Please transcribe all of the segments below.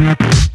Thank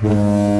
Música